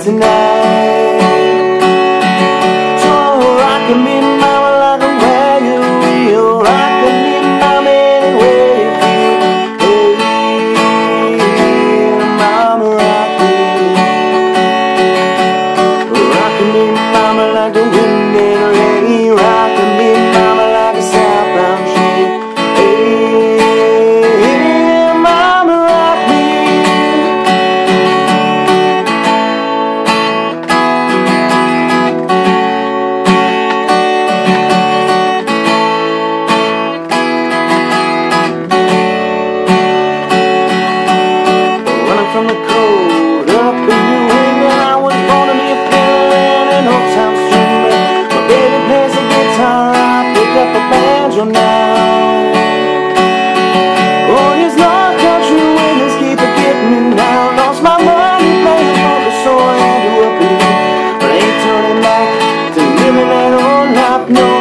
tonight. no.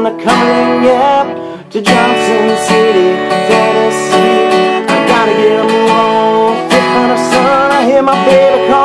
on the coming up to Johnson City, Tennessee. I gotta get home, fifth on of son. I hear my baby call.